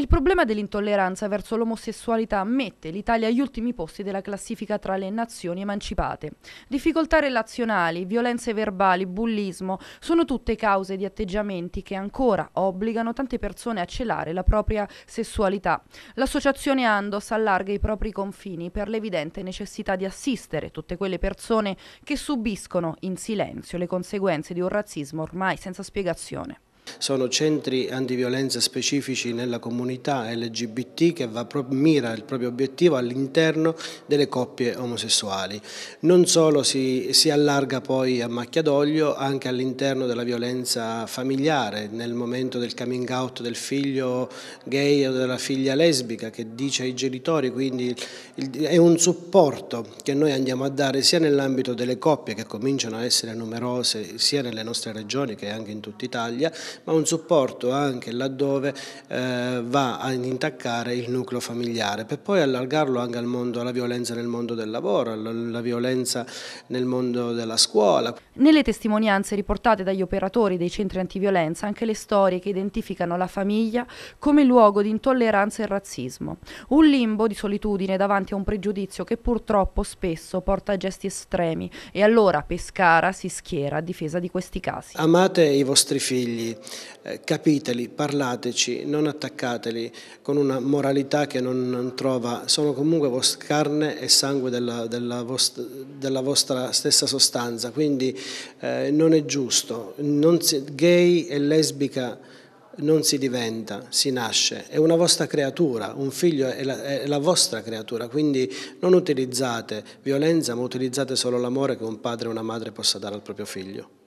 Il problema dell'intolleranza verso l'omosessualità mette l'Italia agli ultimi posti della classifica tra le nazioni emancipate. Difficoltà relazionali, violenze verbali, bullismo sono tutte cause di atteggiamenti che ancora obbligano tante persone a celare la propria sessualità. L'associazione Andos allarga i propri confini per l'evidente necessità di assistere tutte quelle persone che subiscono in silenzio le conseguenze di un razzismo ormai senza spiegazione. Sono centri antiviolenza specifici nella comunità LGBT che va, mira il proprio obiettivo all'interno delle coppie omosessuali. Non solo si, si allarga poi a macchia d'olio anche all'interno della violenza familiare, nel momento del coming out del figlio gay o della figlia lesbica che dice ai genitori, quindi è un supporto che noi andiamo a dare sia nell'ambito delle coppie che cominciano a essere numerose sia nelle nostre regioni che anche in tutta Italia, ma un supporto anche laddove eh, va a intaccare il nucleo familiare, per poi allargarlo anche al mondo, alla violenza nel mondo del lavoro, alla violenza nel mondo della scuola. Nelle testimonianze riportate dagli operatori dei centri antiviolenza, anche le storie che identificano la famiglia come luogo di intolleranza e razzismo, un limbo di solitudine davanti a un pregiudizio che purtroppo spesso porta a gesti estremi e allora Pescara si schiera a difesa di questi casi. Amate i vostri figli, capiteli, parlateci, non attaccateli con una moralità che non, trova, sono comunque carne e sangue della, della, vostra, della vostra, stessa sostanza, quindi eh, non è giusto, non si, gay e lesbica non si diventa, si nasce, è una vostra creatura, un figlio è la, è la, vostra creatura, quindi non utilizzate violenza ma utilizzate solo l'amore che un padre e una madre possa dare al proprio figlio.